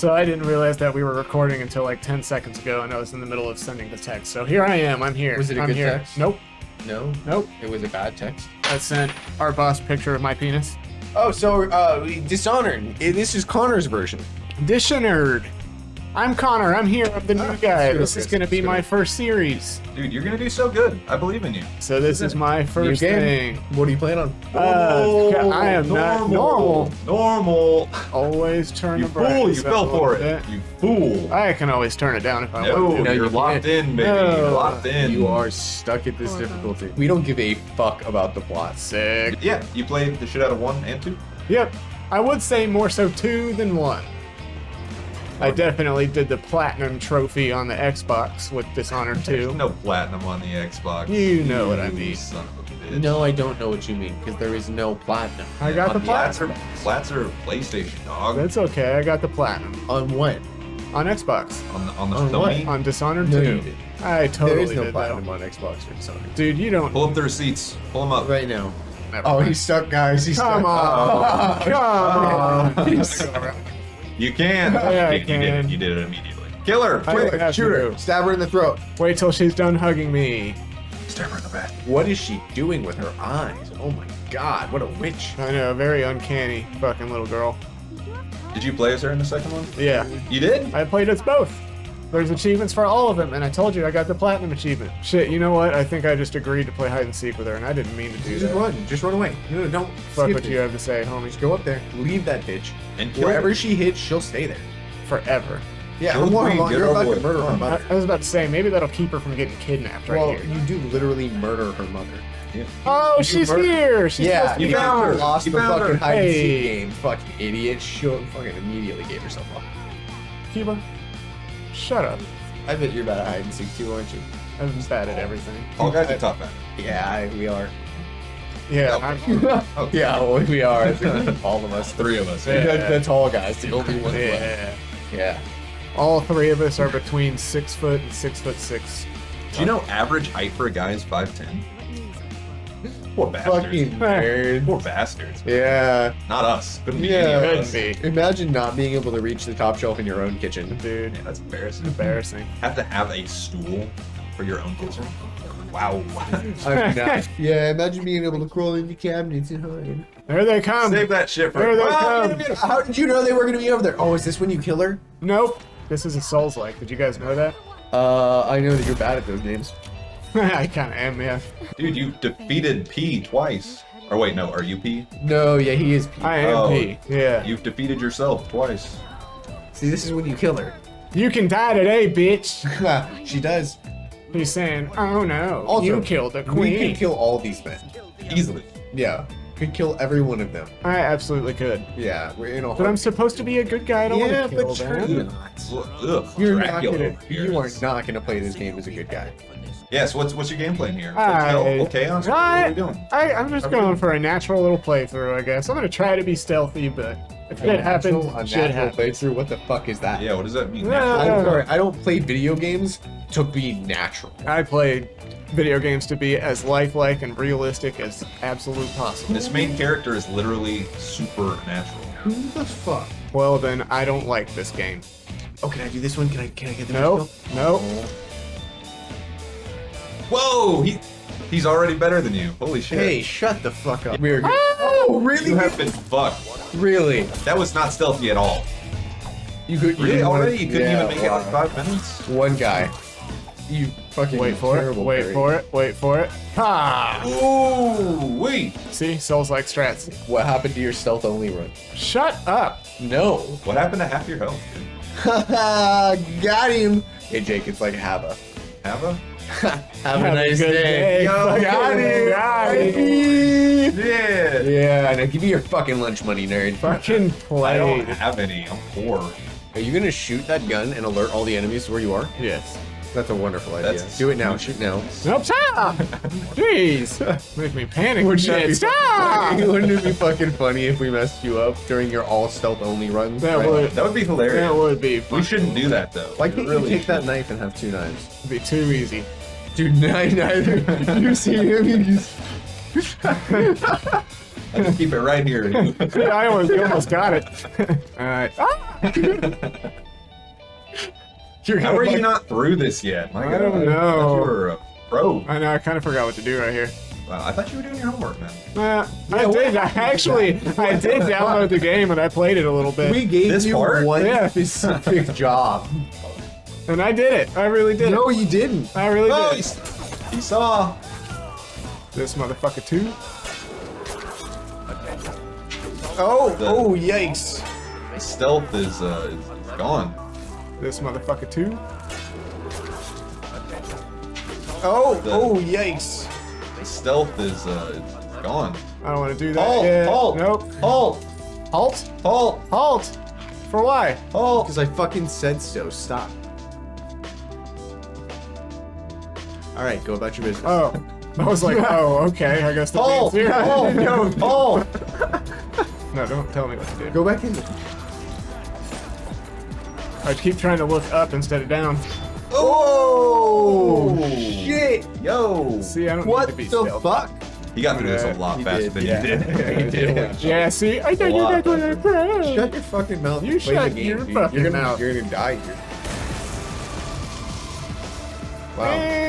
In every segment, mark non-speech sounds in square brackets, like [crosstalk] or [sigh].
So I didn't realize that we were recording until like 10 seconds ago, and I was in the middle of sending the text. So here I am. I'm here. Was it a I'm good here. text? Nope. No, Nope. it was a bad text. I sent our boss a picture of my penis. Oh, so uh, Dishonored. This is Connor's version. Dishonored. I'm Connor. I'm here. I'm the new guy. This is going to be that's my first series. Dude, you're gonna do so good. I believe in you. So this is my first game? thing. What are you plan on? Uh, I am not normal. Normal. Always turn You the brightness fool! You fell for it. bit. You fool! I can always turn it down if I No, want to. No, you're you locked in, baby. No. You're locked in. You are stuck at this difficulty. We don't give a fuck about the plot. Sick. Yeah, you played the shit out of one and two. Yep. I would say more so two than one. I definitely did the platinum trophy on the Xbox with Dishonored 2. There's no platinum on the Xbox. You know what I mean. Son of a bitch. No, I don't know what you mean because there is no platinum. I got On the Flats platinum. are, flats are PlayStation, dog. That's okay. I got the platinum On what? on Xbox on the on the On what? Sony. on Dishonored No, 2. you didn't. I totally there is no did platinum though. on Xbox for Dishonored. Dude, you don't. Pull up the receipts. Pull them up. Right now. Never Oh, mind. he's stuck, guys. He's Come stuck. on. Oh. Come on. [laughs] He's You can. Yeah, I you, can. You did, it- you did it immediately. Killer. I Quick. don't have Shoot to her. do. Stab her in the throat. Wait till she's done hugging me. Stab her in the back. What is she doing with her eyes? Oh my god, what a witch. I know, very uncanny fucking little girl. Did you play as her in the second one? Yeah, You did? I played as both. There's achievements for all of them, and I told you I got the platinum achievement. Shit, you know what? I think I just agreed to play hide and seek with her, and I didn't mean to do Just that. run. Just run away. No, no, don't. Fuck what it. you have to say, homie. Just go up there. Leave that bitch. And Wherever her. she hits, she'll stay there. Forever. Yeah, Kill the more queen, long- get you're about over to murder her I, mother. I was about to say, maybe that'll keep her from getting kidnapped right well, here. you do literally murder her mother. Yeah. Oh, you she's murder- here! She's yeah, you found found her. her. Lost You the found fucking her. hide and Hey. seek game. Fucking idiot. She fucking immediately gave herself up. Kiba, shut up. I bet you're bad at hide and seek too, aren't you? I'm bad at everything. All guys are tough at it. Yeah, I, we are. Yeah, Okay. Okay. yeah, well, we are. [laughs] All of us. Three of us. Yeah. The, the tall guys, the only ones left. yeah. Yeah. All three of us are between six foot and six foot six. Do you know average height for a guy is 5'10"? Poor bastards. Fucking nerd. Poor bastards. Yeah. Not us. Couldn't be Yeah. any of Could us. be. Imagine not being able to reach the top shelf in your own kitchen. Dude, Yeah, that's embarrassing. embarrassing. Have to have a stool for your own kitchen. Wow. [laughs] Yeah, imagine being able to crawl into cabinets and hide. There they come. Save that shit for. There they Well, come. How did you know they were going to be over there? Oh, is this when you kill her? Nope. This is a Souls like. Did you guys know that? Uh, I know that you're bad at those games. [laughs] I kind of am, yeah. Dude, you defeated P twice. Or wait, no, are you P? No, yeah, he is. I am Oh. P. Yeah. You've defeated yourself twice. See, this is when you kill her. You can die today, bitch. [laughs] she does. He's saying, oh no, Also, you killed the queen. We queen. could kill all these men. Easily. Yeah, could kill every one of them. I absolutely could. Yeah, we're in a. But I'm supposed to be a good guy. I don't yeah, want to kill but them. you're not. Ugh, You're Dracula not gonna. You are not gonna play this game as a good guy. Yes, what's what's your game plan here? I- Hotel? Chaos? What are we doing? I, I'm just going for a natural little playthrough, I guess. I'm gonna try to be stealthy, but if it happens, a shit natural happens. playthrough. What the fuck is that? Yeah, what does that mean? Yeah. Natural? I'm sorry. I don't play video games to be natural. I play video games to be as lifelike and realistic as absolute possible. This main character is literally supernatural. Who the fuck? Well, then I don't like this game. Oh, can I do this one? Can I? Can I get the Nope. first Nope. Kill? Whoa, he he's already better than you. Holy shit. Hey, shut the fuck up. We're good. Oh, really? You have been fucked. Really? That was not stealthy at all. You could? you Really? Already? You couldn't Yeah, even make it like five minutes? One guy. You fucking Wait for it. Wait Barry. for it. Wait for it. Ha! Ooh, wait. See, Souls like strats. What happened to your stealth only run? Shut up. No. What happened to half your health, dude? [laughs] Got him. Hey Jake, it's like Hava. Hava? [laughs] Have a nice good day. Yo, Got him. Got him. Yeah. Yeah, now give me your fucking lunch money, nerd. Fucking I don't have any. I'm poor. Are you gonna shoot that gun and alert all the enemies to where you are? Yes. That's a wonderful idea. That's- Do it now. Shoot now. Nope, stop! [laughs] Jeez. Make me panic. Wouldn't that Shit, be stop! [laughs] Wouldn't it be fucking funny if we messed you up during your all stealth only runs? That right? would, That would be hilarious. that would be We shouldn't do that though. Why can't Really you take that shouldn't. knife and have two knives? It'd be too easy. Dude, [laughs] neither. you see him? He's... I just keep it right here. Yeah, I almost, you almost got it. [laughs] Alright. Ah! [laughs] You're How are you not through this yet? My I don't know. I you were a pro. I know, I kind of forgot what to do right here. Wow, I thought you were doing your homework, man. Uh, I did. I actually, I did download the game and I played it a little bit. We gave This you part? one Yeah. specific job. And I did it. I really did No, it. you didn't. I really Oh, did. he, he saw. This motherfucker too. Oh, The- oh, yikes. Stealth is uh is gone. This motherfucker too. Oh, The- oh, yikes. Stealth is uh is gone. I don't want to do that. Halt! yet. Halt! Nope. Halt! Halt. Halt! Halt. For why? Halt! Because I fucking said so. Stop. Alright, go about your business. Oh. I was like, [laughs] oh, okay. I guess the Halt! thing's here. Halt! no, [laughs] Halt! no, don't tell me what to do. Go back in. I keep trying to look up instead of down. Oh, oh shit. Yo! See, I don't What need to be the stealthy. fuck? He got through this a lot he faster did, than yeah. you did. [laughs] He did. Yeah, see, I thought you lot guys were better. Shut your fucking mouth. You and play shut game, your dude. fucking you're gonna, mouth. You're gonna die here. Wow. They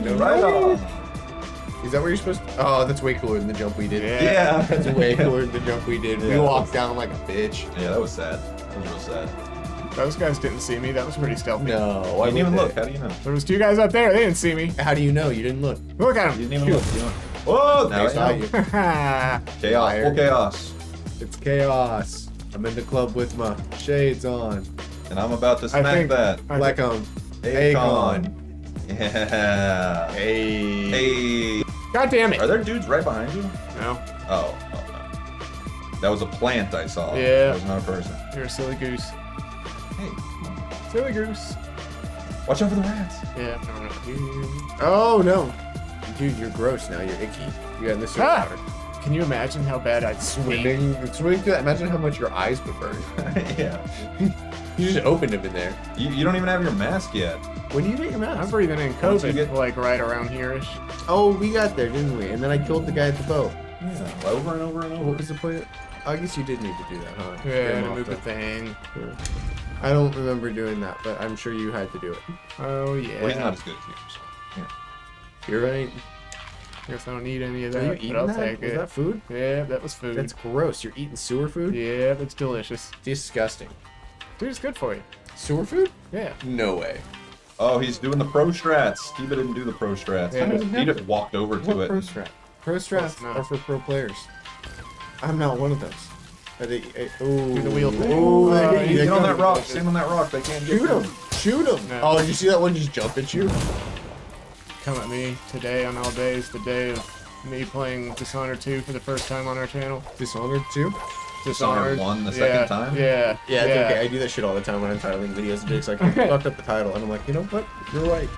don't even know. Right on. Is that where you're supposed to? Oh, that's way cooler than the jump we did. Yeah. Yeah. [laughs] That's way cooler than the jump we did. Yeah. We walked down like a bitch. Yeah, that was sad. That was real sad. Those guys didn't see me. That was pretty stealthy. No, I didn't even look. How do you know? There was two guys up there. They didn't see me. How do you know? You didn't look. Look at You them. didn't even look. You know. Whoa! Now They saw you. know. Chaos. [laughs] Chaos. Full chaos. It's chaos. I'm in the club with my shades on. And I'm about to I smack think- that. I Like um, Akon. Yeah. Hey. Hey. God damn it. Are there dudes right behind you? No, Oh. oh no. That was a plant I saw. Yeah. That was not a person. you're a silly goose. Hey. come on. Silly goose. Watch out for the rats. Yeah, no, no. Oh no. Dude, you're gross now. You're icky. You got this Ah. water. Can you imagine how bad I'd swing? Swimming. Swimming through that. Imagine how much your eyes would burn. [laughs] yeah. [laughs] You just opened them in there. You, you don't even have your mask yet. When do you get your mask? I'm mask? breathing in Once you COVID, get- like right around here-ish. Oh, we got there, didn't we? And then I killed the guy at the boat. Yeah. Over and over and over. What was the point? I guess you did need to do that, huh? Yeah, to move the the- thing. I don't remember doing that, but I'm sure you had to do it. Oh yeah. Well, he's not as good as you. So. You're right. I guess I don't need any of that. Are that, you but eating I'll that? take Was that food? Yeah, that was food. That's gross. You're eating sewer food? Yeah, that's delicious. Disgusting. Dude, it's good for you. Sewer food? Yeah. No way. Oh, he's doing the pro strats. Kiba didn't do the pro strats. Yeah. He, just, he just walked over to What it. pro strat? Pro strats Close are for pro players. I'm not one of those. Are they? I, ooh. Do the wheel thing. Ooh, Uh, they- you they Get on that rock. Stand on that rock. They can't get Shoot him! Shoot him! No. Oh, did you see that one just jump at you? Come at me today on all days, the day of me playing Dishonored 2 for the first time on our channel. Dishonored too? Dishonored one the yeah, second time? Yeah. Yeah, it's okay. I do that shit all the time when I'm titling videos. It's like I fucked up the title, and I'm like, you know what? You're right.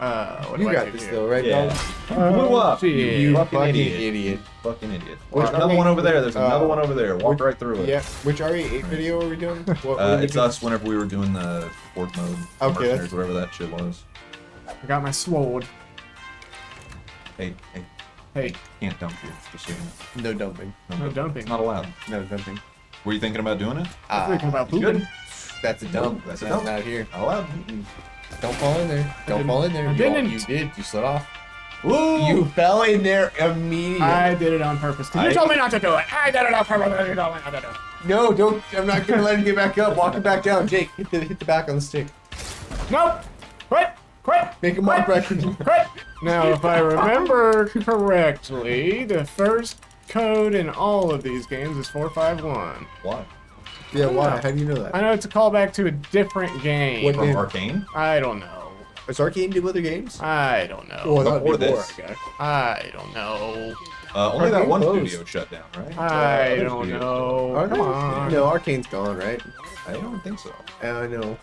Uh, what You do got do this here? though, right? Yeah. dog? Blew up. shit. You fucking fucking idiot. idiot. Fucking idiot. Which There's another RE one over there. There's uh, another one over there. Walk right through it. Yeah. Which RE8 video are we doing? What, what Uh, we it's doing? us whenever we were doing the fourth mode. Okay, mercenaries, that's- Whatever that shit was. I got my sword. Hey, hey, Hey, can't dump here. Just so you know. No dumping. No, no dump. dumping. It's not allowed. No dumping. Were you thinking about doing it? I'm Ah, thinking about you pooping. good? that's a dump. That's a Not- dump. Not here. Not allowed. Don't fall in there. Don't fall in there. I you, didn't. You did. You slid off. Woo! You fell in there immediately. I did it on purpose. 'cause you I- told me not to do it. I did it on purpose. You told me not to do it. No, don't. I'm not gonna let him get back up. Walk him back down. Jake, hit the hit the back on the stick. Nope. Quit. Quit. Make him walk back. Quit. Now, if I remember correctly, the first code in all of these games is 451. Why? yeah. Why? know. How do you know that? I know it's a callback to a different game. What From game? Arkane? I don't know. Does Arkane do other games? I don't know. Oh, that'd Before more, this. I don't know. Uh, only that one closed. studio shut down, right? I Uh, don't know. Arkane? Come on. No, Arkane's gone, right? I don't think so. I know.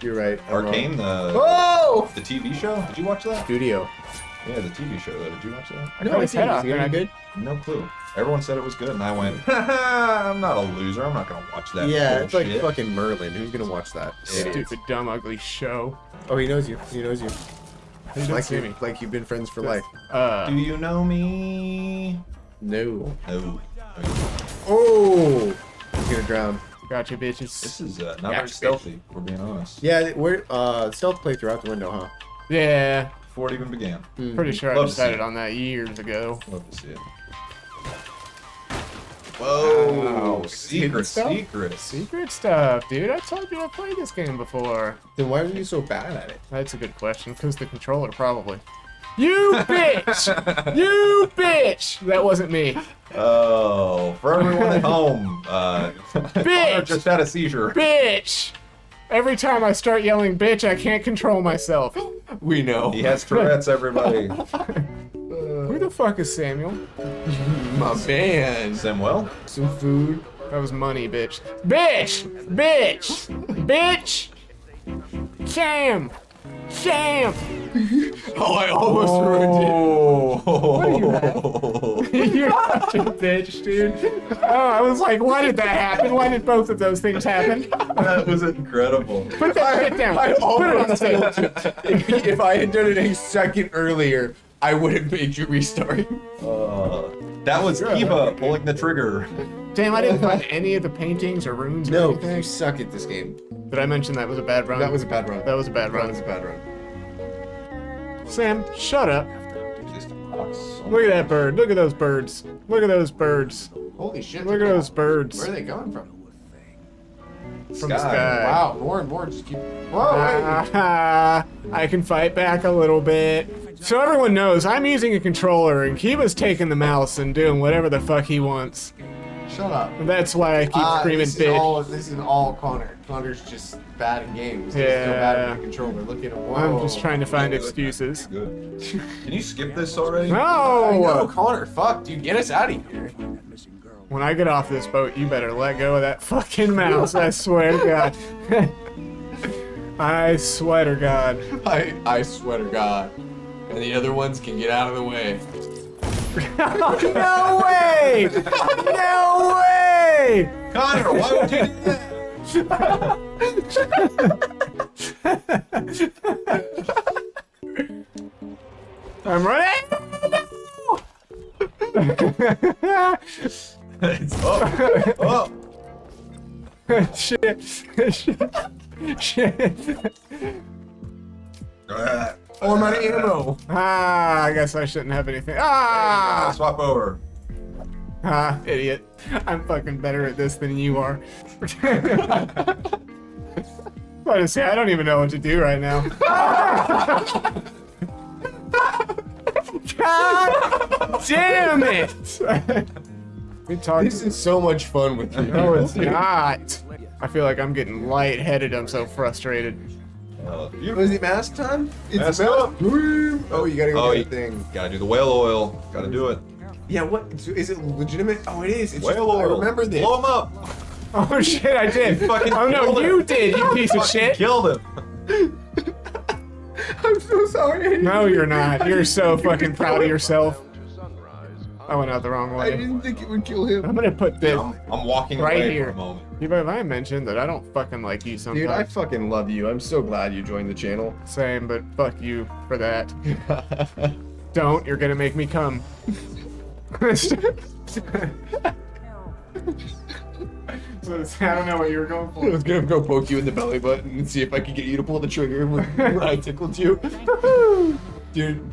You're right. I'm wrong. Arcane, the Oh! the TV show. Did you watch that? Studio. Yeah, the TV show. Though. Did you watch that? I cut his head off. Is it and I any good? No clue. Everyone said it was good, and I went, [laughs] I'm not a loser. I'm not gonna watch that. Yeah, it's like bullshit." fucking Merlin. Who's gonna watch that? Yeah. Stupid, dumb, ugly show. Oh, he knows you. He knows you. He didn't Like you, me. like you've been friends for life. Uh, Do you know me? No. No. Oh! He's gonna drown. Gotcha, bitches. This is uh, not Yeah, very stealthy, if we're being honest. Yeah, we're uh stealth playthrough out the window, huh? Yeah, Before it even began. pretty sure I Love to see decided on that years ago. Love to see it. Whoa! Wow. Secret, stuff? secret. Secret stuff, dude. I told you I played this game before. Then why are you so bad at it? That's a good question, because the controller probably. You bitch! you bitch! That wasn't me. Oh, for everyone at home, uh, Connor [laughs] Bitch! just had a seizure. Bitch! Every time I start yelling bitch, I can't control myself. We know. He has Tourette's, everybody. [laughs] Who the fuck is Samuel? My man. Samuel? Some food. That was money, bitch. Bitch! Bitch! Bitch! Sam! Sam! [laughs] Oh, I almost ruined it. Oh. [laughs] You're such a bitch, dude. Oh, I was like, why did that happen? Why did both of those things happen? that was incredible. Put that shit down. I Put it on the almost table. If, if I had done it a second earlier, I would have made you restart. [laughs] Uh, that was You're Kiba lucky pulling the trigger. Damn, I didn't find any of the paintings or runes or No, anything. you suck at this game. Did I mention that was a bad run? That was a bad run. that was a bad run. That was a bad run. Sam, shut up. Just a box. Look at that bird. Look at those birds. Look at those birds. Holy shit. Look at those birds. Where are they coming from? From the Sky. sky. Wow, more and more just keep. Whoa! Ah, I can fight back a little bit. So everyone knows I'm using a controller and Kiba's taking the mouse and doing whatever the fuck he wants. Shut up. And that's why I keep Ah, screaming this is bitch. all. This is all Connor. Connor's just bad in games. He's so bad Yeah. at the controller. Look at him. Whoa. I'm just trying to find excuses. Good. [laughs] Can you skip this already? I know, No! Connor. Fuck, dude, get us out of here. When I get off this boat, you better let go of that fucking mouse. I swear to God. [laughs] I swear to God. I I swear to God. And the other ones can get out of the way. [laughs] no way! No way! Connor, why would you do that? I'm running! it's up. Up. shit. Shit. Shit. Oh, I'm out of ammo. Ah, I guess I shouldn't have anything. Ah! Swap over. Ah, idiot. [laughs] I'm fucking better at this than you are. What to say, I don't even know what to do right now. God [laughs] damn it! [laughs] we talked. This is so much fun with you. No, it's not. I feel like I'm getting lightheaded. I'm so frustrated. Uh, you Was it mask time? It's Mask mask up. time. Oh, you gotta go Oh, get the thing. gotta do the whale oil. Gotta do it. Yeah, what? Is it legitimate? Oh, it is. It's Whale just, I remember this. Blow him up. [laughs] Oh shit, I did. fucking oh no, killed him. you did, you piece of [laughs] shit. Killed him. [laughs] I'm so sorry. No, you're not. You're so fucking proud of yourself. I went out the wrong way. I didn't think it would kill him. I'm gonna put this. I'm, I'm walking Right away here. for a moment. Have I mentioned that I don't fucking like you sometimes? Dude, I fucking love you. I'm so glad you joined the channel. Same, but fuck you for that. Don't. You're gonna make me come. [laughs] so I don't know what you were going for. I was gonna go poke you in the belly button and see if I could get you to pull the trigger when, when [laughs] I tickled you. [laughs] Dude,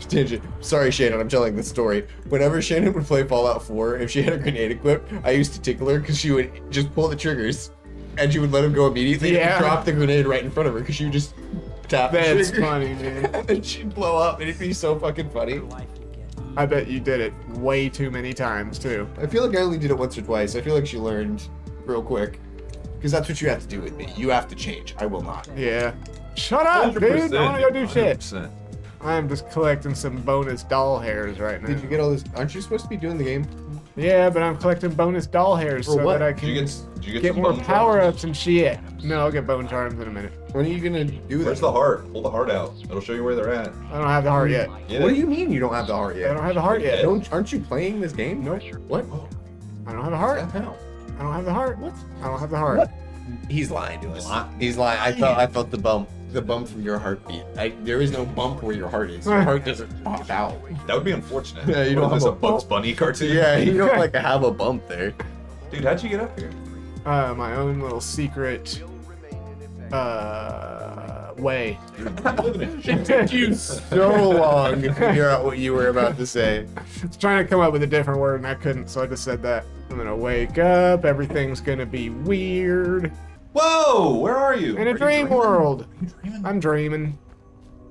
tangent. Sorry, Shannon, I'm telling this story. Whenever Shannon would play Fallout 4, if she had a grenade equipped, I used to tickle her because she would just pull the triggers and she would let him go immediately Yeah. and drop the grenade right in front of her because she would just tap the That's funny, man. and then she'd blow up and it'd be so fucking funny. I bet you did it way too many times too. I feel like I only did it once or twice. I feel like she learned real quick. Because that's what you have to do with me. You have to change. I will not. Yeah. Shut up, dude! I wanna go do shit. 100%. I'm just collecting some bonus doll hairs right now. Did you get all this? Aren't you supposed to be doing the game? Yeah, but I'm collecting bonus doll hairs For so what? that I Did can you get, did you get, get some more bone power charms? ups and shit. No, I'll get bone charms in a minute. When are you gonna do Where's that? the heart? Pull the heart out. It'll show you where they're at. I don't have the heart yet. Get What it? do you mean you don't have the heart yet? I don't have the heart yet. Don't aren't you playing this game? No. What? Oh. I don't have the heart. How? I don't have the heart. What? I don't have the heart. He's lying to us. Lying. He's lying. I felt I felt the bump. The bump from your heartbeat. I, there is no bump where your heart is. Your heart doesn't pop out. That would be unfortunate. Yeah, you What don't is have this, a a Bugs Bunny cartoon. Yeah, you don't like have a bump there. Dude, how'd you get up here? Uh, my own little secret uh way. It took you so long to figure out what you were about to say. I was [laughs] trying to come up with a different word and I couldn't, so I just said that. I'm gonna wake up, everything's gonna be weird. Whoa! Where are you? In a you dream dreaming? world. Are you dreaming? I'm dreaming.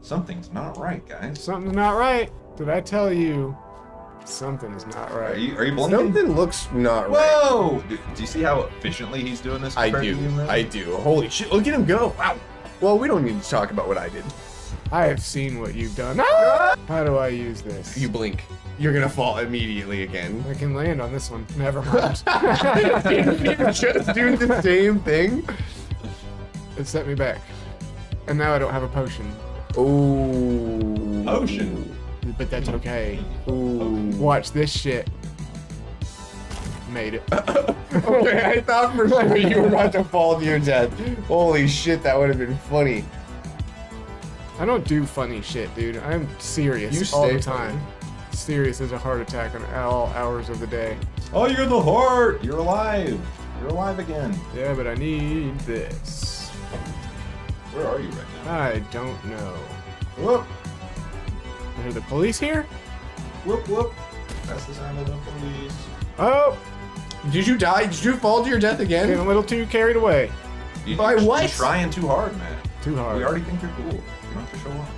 Something's not right, guys. Something's not right. Did I tell you? Something is not Are right. you are you blinking? Something looks not right. Whoa! Do, do you see how efficiently he's doing this? I do. I do. Holy shit! Look at him go! Wow. Well, we don't need to talk about what I did. I have seen what you've done. Ah! How do I use this? You blink, you're gonna fall immediately again. I can land on this one. Never mind. [laughs] You're just doing the same thing. it set me back. And now I don't have a potion. Oh. Potion. But that's okay. Ooh. Watch this shit. Made it. [laughs] okay, I thought for sure you were about to fall to your death. Holy shit, that would have been funny. I don't do funny shit, dude. I'm serious You all the time. Serious as a heart attack on all hours of the day. Oh, you're the heart. You're alive. You're alive again. Yeah, but I need this. Where are you right now? I don't know. Whoop, Are the police here? whoop, whoop. That's the sound of the police. Oh, Did you die? Did you fall to your death again? getting again? a little too carried away. You, By you're what? trying too hard, man. Too hard. We already think you're cool. You don't have to show off.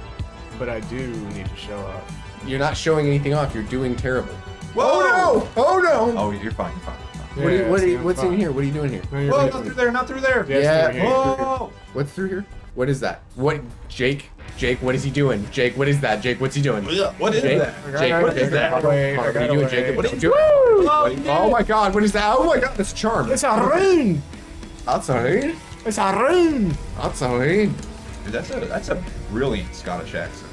But I do need to show up. You're not showing anything off. You're doing terrible. Whoa! Oh no! Oh no! Oh, you're fine. You're fine. You're fine. what are you, what are you, what's fine. in here? What are you doing here? No, Whoa! Not through there. Not through there. Yes, Yeah. through here. Whoa! What's through here? What is that? What? Jake? Jake, what is he doing? Jake, what is that? Jake, what's he doing? What is Jake? that? Jake, I what got is that? away, Connor, I what are you doing, away. Jacob? What are you doing? doing? Oh my god, what is that? Oh my god, that's a charm. It's a rune! That's alright. It's a rune! That's alright. Dude, that's a that's a brilliant Scottish accent.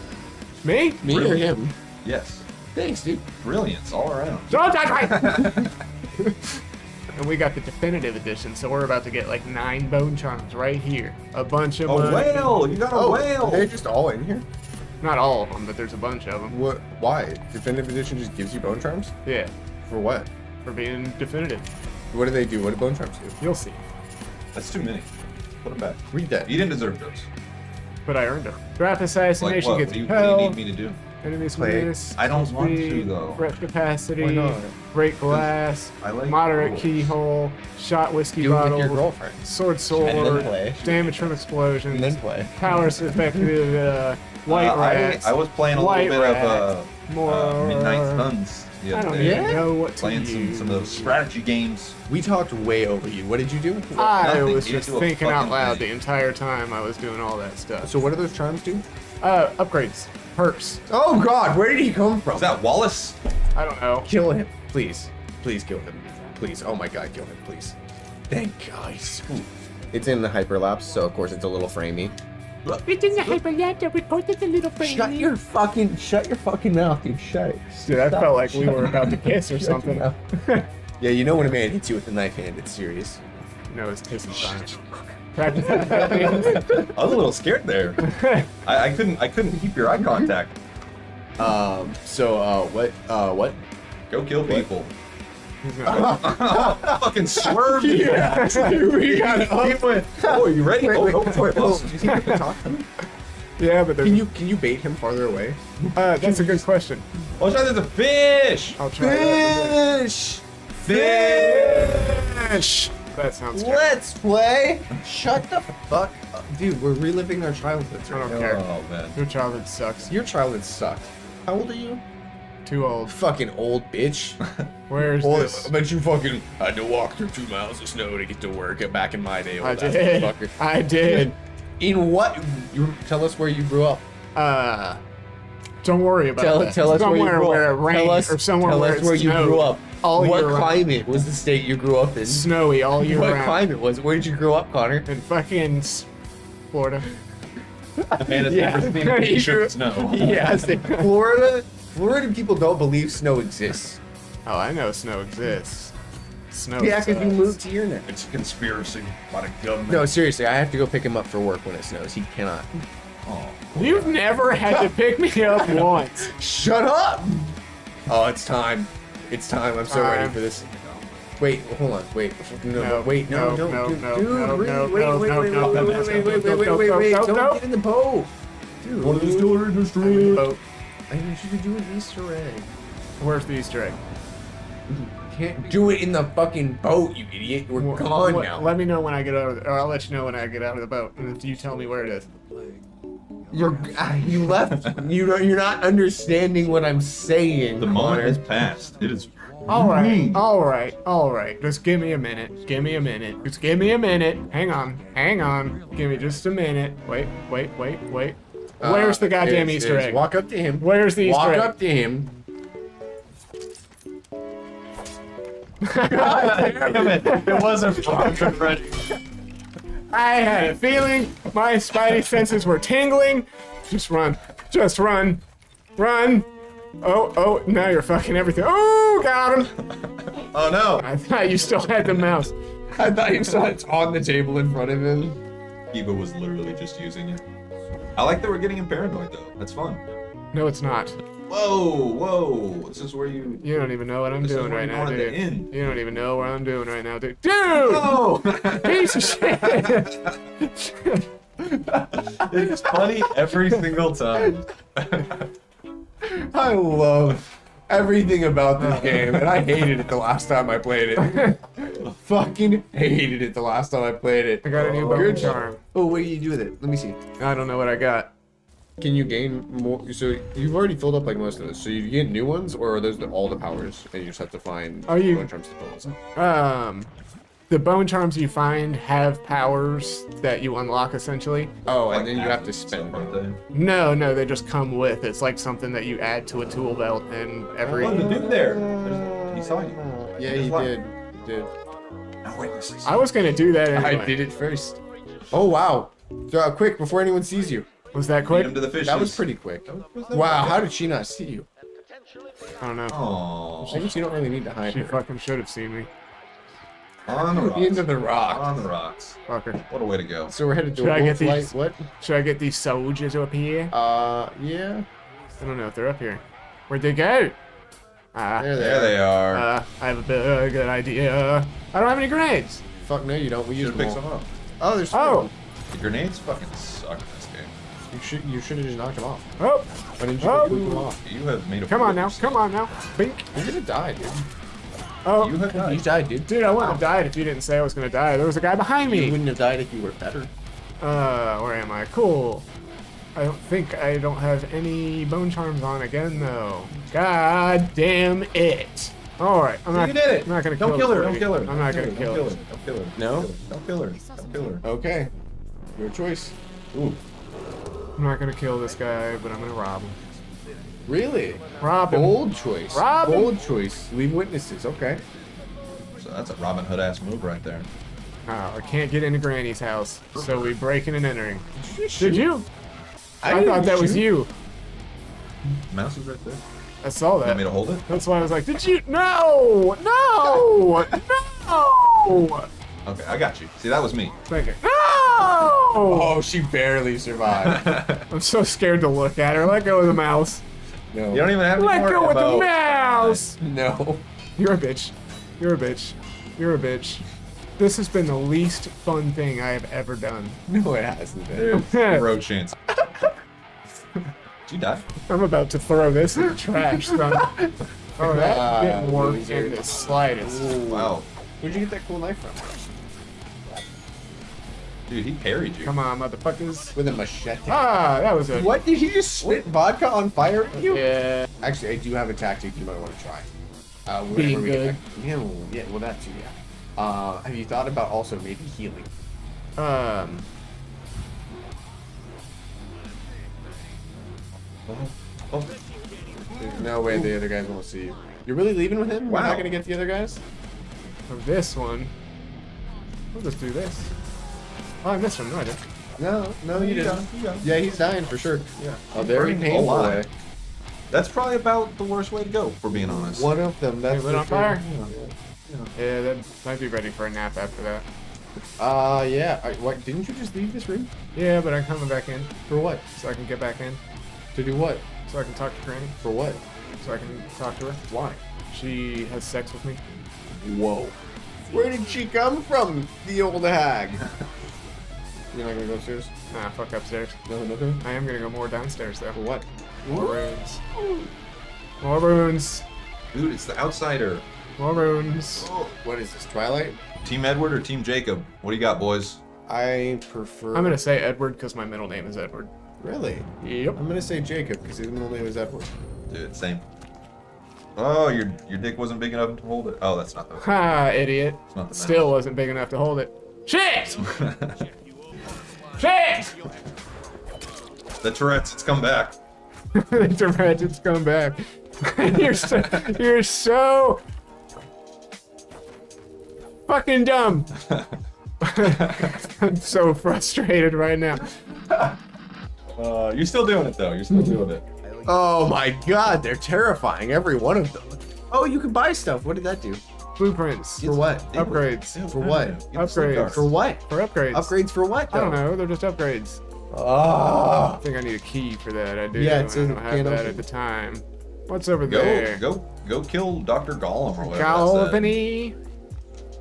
Me? Me or him? Yes, Thanks, dude. brilliance all around. Don't touch me! and we got the definitive edition, so we're about to get like nine bone charms right here. A bunch of A them. whale! You got a oh, whale! Oh, they're just all in here? Not all of them, but there's a bunch of them. What? Why? Definitive edition just gives you bone charms? Yeah, For what? for being definitive. What do they do? What do bone charms do? You'll see. That's too many. Put them back. Read that. You didn't deserve those. But I earned them. Draft Like assassination what? gets What do, you, what do you need me to do? Enemies Play. miss. I don't full want to, though. Rep capacity. Why not? Break glass. I like moderate rules. keyhole. Shot whiskey Do it with bottle. your girlfriend. Sword sword. And then play. Damage from explosions. And then play. Power effective. Uh, white Uh, I, rats. I was playing a little bit rat. of uh, More. uh, Midnight Suns the I don't day. even know what to Playing some, use. some of those strategy games. We talked way over you. What did you do? I Nothing. was You just do a thinking out fucking loud thing. the entire time I was doing all that stuff. So what do those charms do? Uh, upgrades, perks. Oh god, where did he come from? Is that Wallace? I don't know. Kill him. Please. Please kill him. Please. Oh my god, kill him, please. Thank God. It's in the hyperlapse, so of course it's a little framey. It's in the hyperlapse. We put it a little Shut your fucking shut your fucking mouth, dude. Shut it. Dude, I Stop. felt like we were about to [laughs] kiss or something. [laughs] yeah, you know when a man hits you with a knife hand, it's serious. no, it's kissing time. Practice. [laughs] I was a little scared there. I, I couldn't I couldn't keep your eye contact. Um. So, uh, what? Uh, what? Go kill people. He's not- [laughs] Fucking swerve me. Yeah, [laughs] we got He went, oh, are you ready? Wait, oh, wait, go for it. oh, Oh. does he have to talk to me? yeah, but there's. Can you can you bait him farther away? Uh, that's a good question. Oh, it's there's a fish. I'll try. Fish. Fish. That sounds terrible. Let's play. Shut the fuck up, dude. We're reliving our childhoods I don't now. care. Oh man. Your childhood sucks. Your childhood sucked. How old are you? Too old. Fucking old bitch. [laughs] Where's Well, this? I bet you fucking had to walk through two miles of snow to get to work back in my day. I ass did. motherfucker. [laughs] I did. In what? You tell us where you grew up. Uh, don't worry about Tell, that. tell us where you somewhere grew where it up. rained tell us, or somewhere tell where, us where you grew up. all what year round. climate was the state you grew up in? Snowy all year what round. climate was? it? Where did you grow up, Connor? In fucking Florida. The man has [laughs] Yeah. never seen a He picture of snow. Yes, Florida. Florida people don't believe snow exists. Oh, I know snow exists. Snow. Yeah, because we moved to here now. It's a conspiracy by the government. No, seriously, I have to go pick him up for work when it snows. He cannot. Oh. You've never had to [laughs] pick me up once. Shut up! Oh, it's time. It's time. I'm so ready for this. Wait, hold on. Wait. No, No, wait, no, no, no, no, dude, no, dude, no, wait, no, wait, no, wait, no, wait, no, wait, no, wait, no, wait, no, wait, wait, no, wait, no, wait, no, wait, no, Don't no. get in the boat. Dude, One of the stories in the street. Boat. I think you should do an Easter egg. Where's the Easter egg? Can't do it in the fucking boat, you idiot. We're Wh- gone wh- now. Let me know when I get out of the, or I'll let you know when I get out of the boat. And if you tell me where it is. You're ah, you left. You don't, you're not understanding what I'm saying. The moment Connor. has passed. It is. All right, all right, all right. Just give me a minute. Give me a minute. Just give me a minute. Hang on, hang on. Give me just a minute. Wait, wait, wait, wait. Where's the Uh, goddamn it's- Easter it's egg? Walk up to him. Where's the Easter Walk egg? Walk up to him. Damn it! It wasn't [laughs] fucking ready. I had a feeling my spidey senses were tingling. Just run. Just run. Run. Oh, oh, now you're fucking everything. Oh, got him. Oh no! I thought you still had the mouse. I thought you saw it on the table in front of him. Eva was literally just using it. I like that we're getting him paranoid though. That's fun. No, it's not. Whoa, whoa! This is where you. You don't even know what I'm doing right now, do you? end. You don't even know what I'm doing right now, dude. Dude! Oh! [laughs] Piece of shit! [laughs] it's funny every single time. [laughs] I love everything about this game, and I hated it the last time I played it. [laughs] Fucking hated it the last time I played it. I got a new Oh, bone good. charm. Oh, what do you do with it? Let me see. I don't know what I got. Can you gain more? So you've already filled up like most of this. So you get new ones, or are those the, all the powers, and you just have to find Are you- charms to fill those up? Um, the bone charms you find have powers that you unlock essentially. Oh, Like and then you have to spend them. No, no, they just come with. It's like something that you add to a tool belt and every. Oh, the dude there. There's- he saw you. Yeah, He he did. He did. No witnesses. I was gonna do that anyway. I did it first. Oh wow! Throw uh, out quick before anyone sees you. Was that quick? to the. That was pretty quick. Was that Wow, quick? how did she not see you? I don't know. Oh. I guess you don't really need to hide She her. fucking should have seen me. On the [laughs] rocks. Into the rock. On the rocks. Fucker. What a way to go. So we're headed to Should I a get wolf light. these? What? Should I get these soldiers up here? Uh, yeah. I don't know if they're up here. Where'd they go? Ah, There they There are. they are. uh, I have a bit, uh, good idea. I don't have any grenades. Fuck no, you don't. We use Should them pick all. some up. Oh, there's. Oh, The grenades fucking suck in this game. You should. You should have just knocked him off. oh, Why didn't you Oh. boot him off? You have made a come on now, yourself. come on now. Bink. You're gonna die, dude. Oh, You have You died. died, dude. dude, I wouldn't have died if you didn't say I was gonna die. There was a guy behind me. You wouldn't have died if you were better. Uh, where am I? Cool. I don't think I don't have any bone charms on again though. God damn it! All right, I'm not. You did it. I'm not gonna Don't kill, kill her. Don't kill her. I'm not gonna Don't kill kill her. her. Don't kill her. No? Don't kill her. Don't kill her. Okay. Your choice. Ooh. I'm not gonna kill this guy, but I'm gonna rob him. Really? Rob him. Bold choice. Robin. Bold choice. Leave witnesses. Okay. So that's a Robin Hood ass move right there. Oh, I can't get into Granny's house, so we breaking and entering. Did you? I, didn't thought that was you. Mouse is right there. I saw that. You want me to hold it? That's why I was like, did you? No! No! No! Okay, I got you. See, that was me. Thank you. No! Oh, she barely survived. [laughs] I'm so scared to look at her. Let go of the mouse. No. You don't even have to Let go with the mouse! [laughs] No. You're a bitch. You're a bitch. You're a bitch. This has been the least fun thing I have ever done. No, it hasn't been. Zero [laughs] chance. Did you die? I'm about to throw this in the trash, son. [laughs] Oh, that Ah, didn't work in the slightest. Wow. Where'd you get that cool knife from? Dude, he parried you. Come on, motherfuckers. With a machete. Ah, that was a. What? Did he just spit vodka on fire at you? Yeah. Actually, I do have a tactic you might want to try. Uh, Being we good. Yeah, well, yeah, well, that too, yeah. Uh, have you thought about also maybe healing? Um. Oh, There's no way the other guys won't see you. You're really leaving with him? We're not gonna get the other guys? Of this one. We'll just do this. Oh, I missed him. No, I didn't. No, no, you You didn't. got him, you got. Yeah, he's dying for sure. yeah. A very painful alive. way. That's probably about the worst way to go, for being honest. One of them. That's lit for on sure. fire? Yeah, that might be ready for a nap after that. Uh, yeah. I, what, didn't you just leave this room? Yeah, but I'm coming back in For what? so I can get back in, To do what? so I can talk to Granny, For what? so I can talk to her. Why? She has sex with me. Whoa. Where did she come from, the old hag? [laughs] You're not gonna go upstairs? Nah, fuck upstairs. Nothing, nothing? I am gonna go more downstairs though. For what? More runes. More runes. Dude, it's the outsider. More runes. Oh. What is this, Twilight? Team Edward or Team Jacob? What do you got, boys? I prefer... I'm gonna say Edward because my middle name is Edward. Really? Yep. I'm gonna say Jacob, because his middle name is Edward. Dude, same. Oh, your your dick wasn't big enough to hold it. Oh, that's not the. Ha, idiot. not the Still wasn't big enough to hold it. Shit! [laughs] Shit! the Tourette's, it's come back. [laughs] the Ratchet's come back. [laughs] you're so, you're so fucking dumb. [laughs] I'm so frustrated right now. Uh, you're still doing it though. You're still doing it. Oh my god, they're terrifying, every one of them. Oh, you can buy stuff. What did that do? Blueprints. For what? Upgrades. For what? Upgrades. For what? For upgrades. Upgrades for what, I don't know. They're just upgrades. Oh. I think I need a key for that. I do. Yeah, it's I don't have that key. at the time. What's over Go, there? go, go! Kill Doctor Gollum or whatever. that said.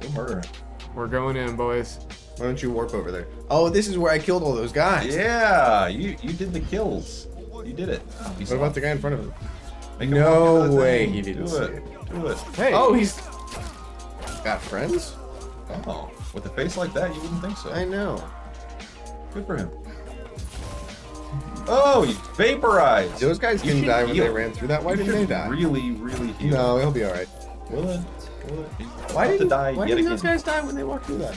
Go murder him. We're going in, boys. Why don't you warp over there? Oh, this is where I killed all those guys. Yeah, you you did the kills. You did it. What about the guy in front of him? Make No walk into the way he didn't do see it. it. Do it. Hey. Oh, he's got friends? Oh, with a face like that, you wouldn't think so. I know. Good for him. Oh, you vaporized. Those guys didn't die when heal. they ran through that. Why You didn't they die? Really, really heal. No, he'll be alright. Will it? Will it? Why didn't, die why again. those guys die when they walked through that?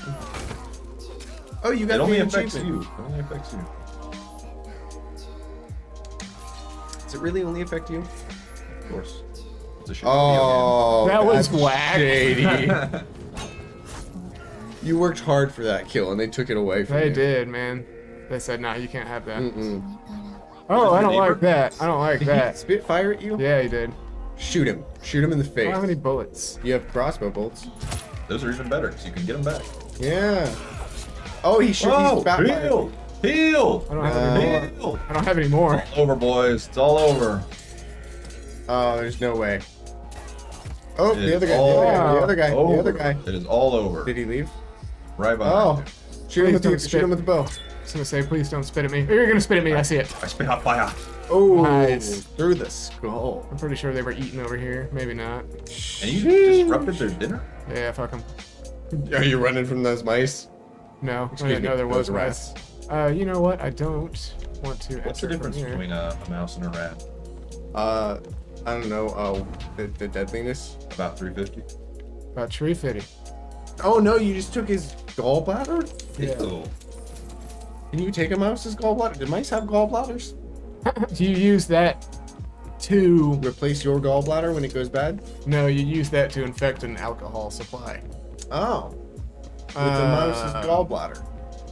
Oh, you got it the only affects you. It only affects you. Does it really only affect you? Of course. It's a Oh, That was that's whack. shady. [laughs] you worked hard for that kill, and they took it away from They you. They did, man. They said, nah, you can't have that. Mm-mm. Oh, I don't Redeemer? like that. I don't like Did he that. spit fire at you? Yeah, he did. Shoot him. Shoot him in the face. How many bullets. You have crossbow bolts. Those are even better because you can get them back. Yeah. Oh, he shoot. Oh, he's heal! Heal! I don't have any Uh, more. Heal! I don't have any more. Over, boys. It's all over. Oh, there's no way. Oh, the other guy. The other guy. The other guy. The other guy. It is all over. Did he leave? Right behind Oh, you. shoot him with the don't shoot him with the bow. I was gonna say, please don't spit at me. You're gonna spit at me. I see it. I spit hot fire. Oh, Nice. through the skull. I'm pretty sure they were eating over here. Maybe not. And you disrupted their dinner? Yeah, fuck them. Are you running from those mice? No, I didn't me, know there was those rats. Uh, you know what? I don't want to. What's the difference between a, a mouse and a rat? Uh, I don't know. Uh, the, the deadliness. About 350? About tree fitting. Oh no, you just took his gallbladder. Yeah. Ew. Can you take a mouse's gallbladder? Do mice have gallbladders? [laughs] Do you use that to Replace your gallbladder when it goes bad? no, you use that to infect an alcohol supply. Oh, with the Uh, mouse's gallbladder.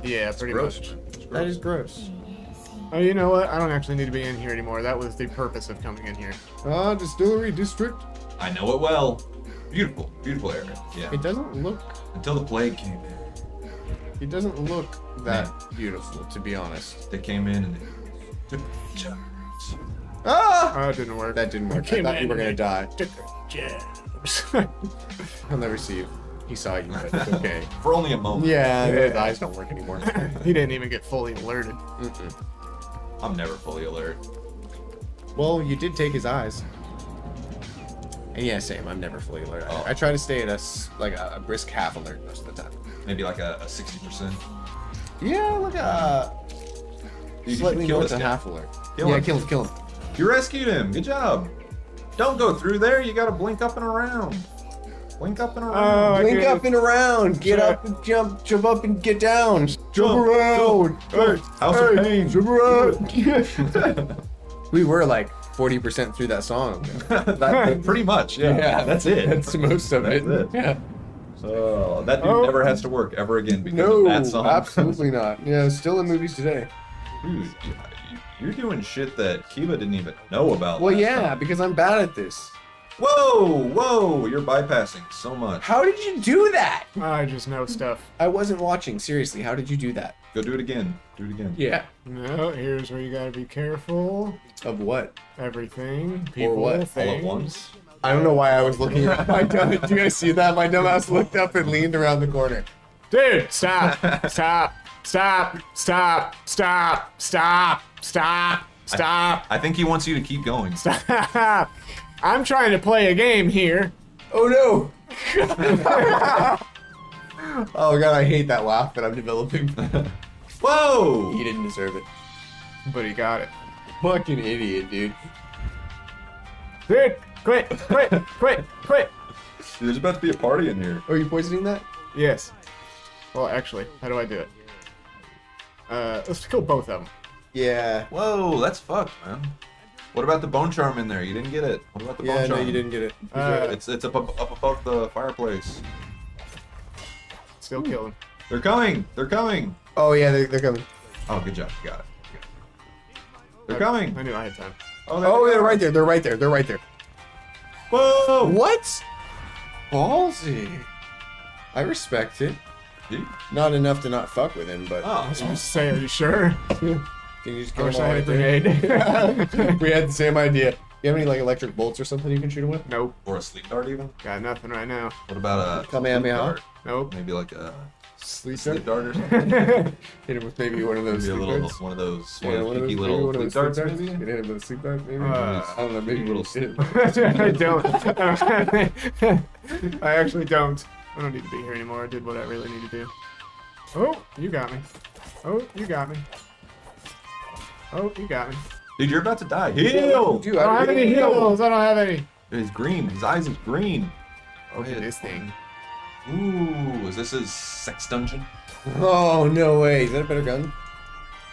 Yeah, pretty gross. much. That is gross. Oh, you know what? I don't actually need to be in here anymore. That was the purpose of coming in here. Ah, distillery district. I know it well. Beautiful, beautiful area. Yeah. It doesn't look. Until the plague came in. It doesn't look that beautiful, to be honest. They came in and they took jars. Ah! Oh, it didn't work. That didn't work. I thought you were gonna die. took jabs. [laughs] I'll never see you. He saw you, but it's okay. [laughs] For only a moment. Yeah, Yeah. his eyes don't work anymore. [laughs] he didn't even get fully alerted. Mm-mm. I'm never fully alert. Well, you did take his eyes. And yeah, same. I'm never fully alert. I- Oh. I, try to stay at a s- like a, a brisk half alert most of the time. Maybe like a, a 60%. Yeah, like a You uh, should slightly kill north of half alert. Kill yeah, him. kill him, kill him. You rescued him. Good job. Don't go through there. You gotta blink up and around. Blink up and Oh, around. I Blink get up and around. Get up and jump. Jump up and get down. Jump, Jump, around. Hey, House of Pain. Jump around. [laughs] we were like 40% through that song. [laughs] That- pretty much. Yeah. That's it. [laughs] That's most of That's it. it. Yeah. So that dude Oh. never has to work ever again because No, of that song. absolutely not. Yeah, still in movies today. Dude, you're doing shit that Kiba didn't even know about. Well, yeah, time. because I'm bad at this. Whoa, whoa, you're bypassing so much. How did you do that? I just know stuff. I wasn't watching. Seriously, how did you do that? Go do it again. Do it again. Yeah. No, here's where you gotta be careful. Of what? Everything, people, what? All All at once. I don't know why I was looking at [laughs] my dumb. Do you guys see that? My dumbass looked up and leaned around the corner. Dude, stop, [laughs] stop, stop, stop, stop, stop, stop, stop, I think he wants you to keep going. stop. I'm trying to play a game here. Oh no! [laughs] oh god, I hate that laugh that I'm developing. Whoa! he didn't deserve it. But he got it. Fucking idiot, dude. Dude, quit, quit, quit, quit. There's about to be a party in here. Are you poisoning that? Yes. Well, actually, how do I do it? Uh, let's kill both of them. Yeah. Whoa, that's fucked, man. What about the bone charm in there? You didn't get it. What about the Yeah, bone no, charm? you didn't get it. Uh, It's it's up, up up above the fireplace. still kill them. They're coming. They're coming. Oh yeah, they're, they're coming. Oh, good job. You got it. You got it. They're I coming. knew I had time. Oh, there Oh, they they're right there. They're right there. They're right there. Whoa! What? Ballsy. I respect it. Dude. Not enough to not fuck with him, but Oh, I was gonna say, are you sure? [laughs] can you just I kill wish him I had a there? grenade. [laughs] we had the same idea. You have any like electric bolts or something you can shoot him with? nope, or a sleep dart even. got nothing right now. What about a Kamehameha? sleep dart? Nope. Maybe like a Sleep sleep dart? dart or [laughs] something. Hit him with maybe one of those Maybe a little darts. one of those Yeah, one of one of those, little one of sleep those darts darts. maybe. Hit him with a sleep dart, maybe. Uh, I don't know. Maybe little [laughs] little. I. I don't. I actually don't. I don't need to be here anymore. I did what I really need to do. Oh, you got me. Oh, you got me. Oh, you got me. Dude, you're about to die. Heal. Dude, I don't have any heals. I don't have any. He's green. His eyes is green. Oh, Look at yeah. this thing. Ooh, is this his sex dungeon? Oh no way! Is that a better gun?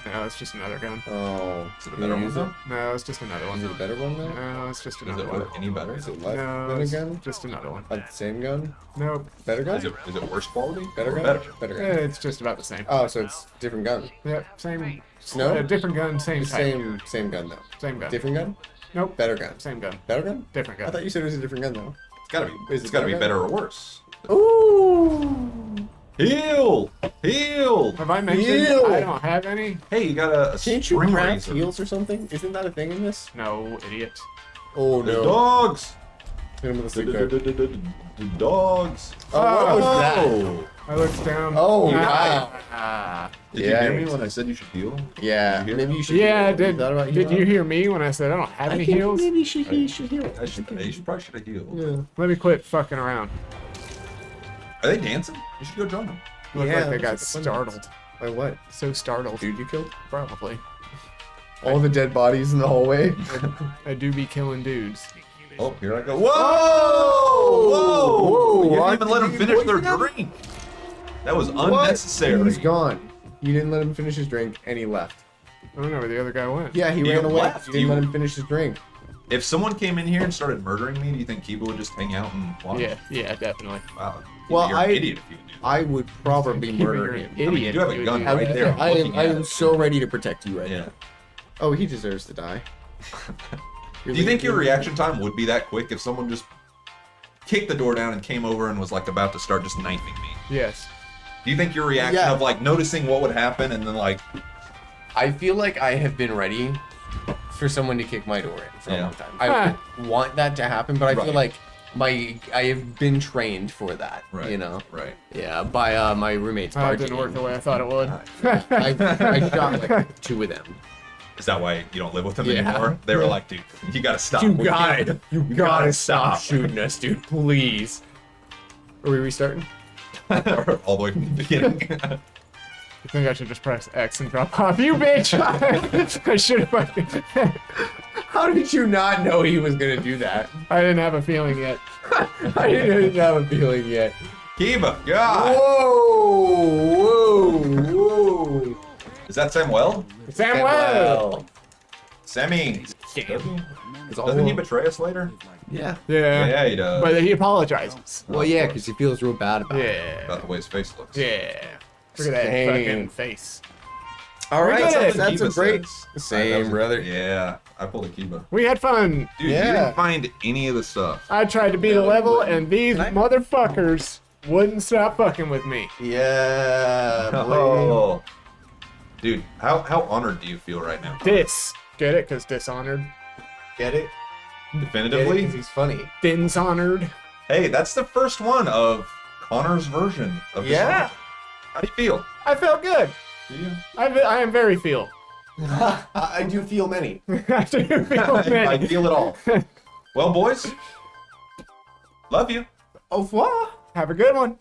No, it's just another gun. Oh, Is it a better one though? No, it's just another one. Is it a better one though? No, it's just Does another it one. work any better? Is it less No, than a gun? just another one. Like the same gun? Nope. Better gun? Is it is it worse quality? Better gun? Better. Better gun. It's just about the same. Oh, so it's different gun. Yep, same. No? uh, different gun, same type. Same same gun though. Same gun. Different gun? Nope. Better gun. Same gun. Better gun? Different gun. I thought you said it was a different gun though. It's gotta be. Is It's it gotta be better? better or worse. Ooh. Heal. Heal. Have I mentioned Heal. I don't have any? Hey, you got a, a Can't you spring craft razor. heals or something? Isn't that a thing in this? No, idiot. Oh There's no. dogs. Him with a dogs. Oh, that? Oh. I looked down. Oh, wow. Did you hear me when I said you should heal? Yeah, you maybe you should. Yeah, heal. did, about did you hear me when I said I don't have any heals? Maybe you should, you should heal. I should. You should probably should have healed. Yeah. Let me quit fucking around. Are they dancing? You should go join them. Look Yeah, like they got startled. By what? So startled. Dude you killed? Probably. All the dead bodies in the hallway. I do be killing dudes. Oh, here I go. Whoa! Whoa! Whoa, You didn't what? even let him finish their him? drink. That was What? unnecessary. He's gone. You didn't let him finish his drink, and he left. I don't know where the other guy went. Yeah, he, He ran away. left. You didn't You- let him finish his drink. If someone came in here and started murdering me, do you think Kiba would just hang out and watch? Yeah, yeah, definitely. Wow. Well, you're I- an idiot if you would do that. I would probably You're murder an him. Idiot. I mean, you do have a gun right there. I'm I am, looking I at am it. so ready to protect you right Yeah. now. Oh, he deserves to die. [laughs] Do you think your reaction time would be that quick if someone just kicked the door down and came over and was like about to start just knifing me? Yes. Do you think your reaction Yeah. of like noticing what would happen and then like I feel like I have been ready for someone to kick my door in for a long time. I want that to happen, but I feel like my I have been trained for that. right, You know. right? Yeah, by uh, my roommates. That didn't work the way I thought it would. [laughs] I, I shot like two of them. Is that why you don't live with them Yeah. anymore? They were like, dude, you gotta stop. You We got can't- it. You gotta, gotta stop shooting us, dude. Please. Are we restarting? [laughs] All the way from the beginning. [laughs] I think I should just press X and drop off. You bitch! [laughs] I should have. How did you not know he was gonna do that? I didn't have a feeling yet. I didn't have a feeling yet. Kiba, God! Whoa! Whoa! Whoa! Is that Samuel? Samuel! Sammy! Damn. Doesn't he betray us later? Yeah. Yeah. Yeah, he does. But he apologizes. Well, yeah, because he feels real bad about it. Yeah. About the way his face looks. Yeah. Look at that Dang. fucking face. All right, did so it. that's a great. says. Same, was- brother. Yeah. I pulled a Kiba. We had fun. Dude, Yeah. you didn't find any of the stuff. I tried to beat a level, and these I- motherfuckers wouldn't stop fucking with me. Yeah. [laughs] boy. Oh. Dude, how, how honored do you feel right now? Dis. Get it? Because dishonored. Get it? Get it? He's funny. Din's honored. Hey, that's the first one of Connor's version of Yeah. Dishonored. How do you feel? I felt good. Do you? I, I am very feel. [laughs] [laughs] I I do feel many. [laughs] I do feel many. I feel it all. well, boys, love you. Au revoir. Have a good one.